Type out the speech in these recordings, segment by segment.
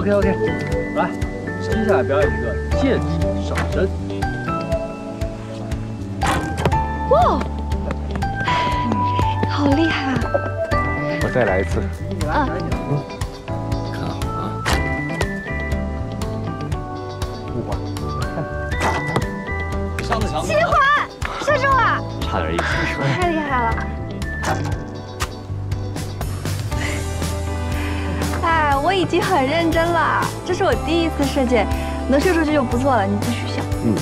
OK OK，来，接下来表演一个剑指上身。哇，好厉害啊！我再来一次。啊，看好啊！上的强。齐环，射中了，差点意思。太厉害了！已经很认真了，这是我第一次射箭，能射出去就不错了，你不许笑。嗯，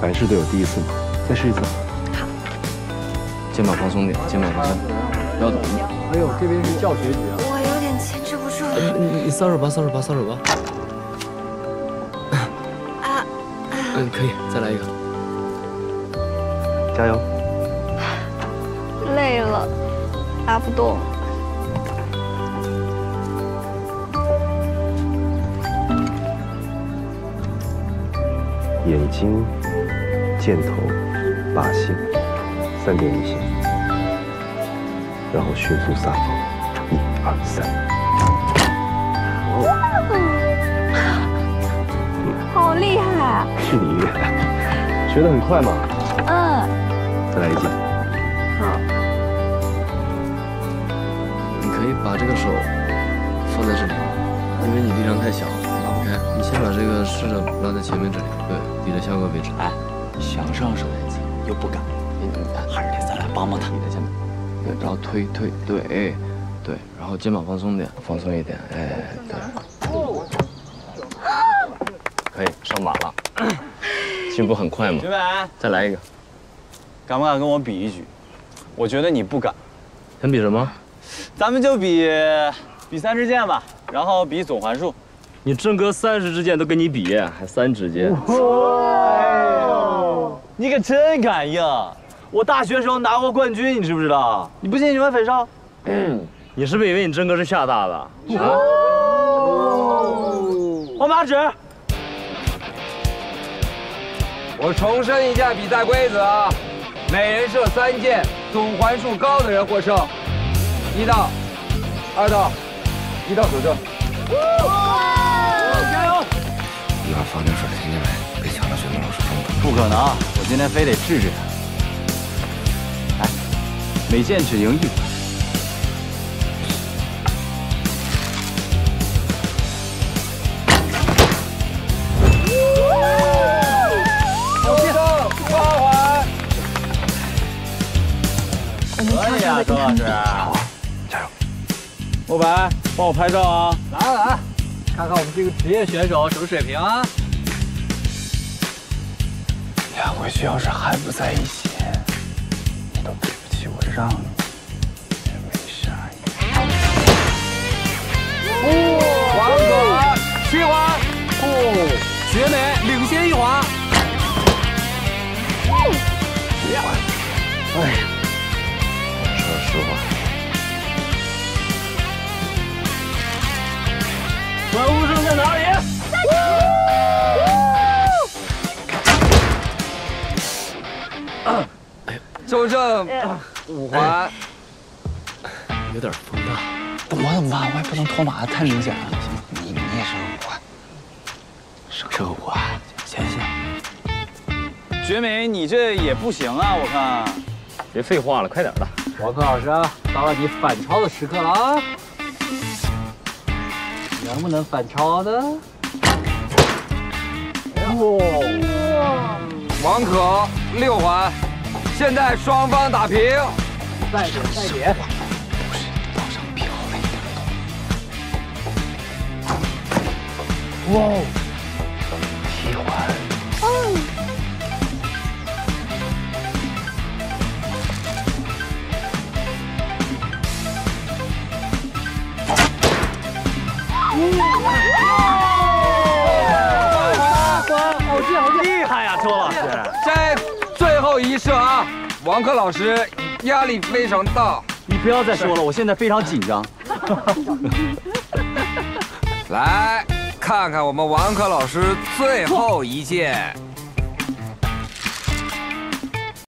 凡事都有第一次嘛。再试一次。好肩膀放松点，肩膀放松，不要抖。哎呦，这边是教学局啊。我有点牵制不住。你你搔首吧，搔首吧，搔首吧。啊，嗯，可以，再来一个。加油！累了，拉不动。眼睛、箭头、靶心，三点一线，然后迅速撒放，一二三。好厉害！是你厉害，学得很快嘛。嗯，再来一箭。好。你可以把这个手放在这里，因为你力量太小，拉不开。你先把这个试着拉在前面这里，对，抵在下颚位置。哎，想上手又不敢，还是得咱俩帮帮他。你的肩膀，对，然后推推，对，对，然后肩膀放松点，放松一点，哎，对，可以上马了，进步很快嘛。学美，再来一个，敢不敢跟我比一局？我觉得你不敢，想比什么？咱们就比比三支箭吧，然后比总环数。你郑哥三十支箭都跟你比，还三支箭？哎呦，你可真敢硬！我大学时候拿过冠军，你知不知道？你不信你问粉少。你是不是以为你郑哥是厦大的？啊？我马指。我重申一下比赛规则啊，每人射三箭，总环数高的人获胜。一道，二道，一道左正。加油！一会儿放点水，听见没？别抢了学妹老师风头。不可能，我今天非得治治他。来，每箭只赢一分。好箭，八环。可以啊，周老师。加油！莫白，帮我拍照啊！来来，看看我们这个职业选手什么水平啊！两回去要是还不在一起，你都对不起我让你，也没啥意王可七环，哦，学美领先一环。说周正五环，有点风大。我怎么办？我也不能脱马，太明显了。你你也是五环。是个五环！行行。绝美，你这也不行啊！我看。别废话了，快点的。王克老师，到了你反超的时刻了啊！能不能反超呢？哇！王可六环，现在双方打平。再点，再点。哇！七环。厉害呀，周老师！这最后一射啊，王珂老师压力非常大。你不要再说了，我现在非常紧张。来看看我们王珂老师最后一箭。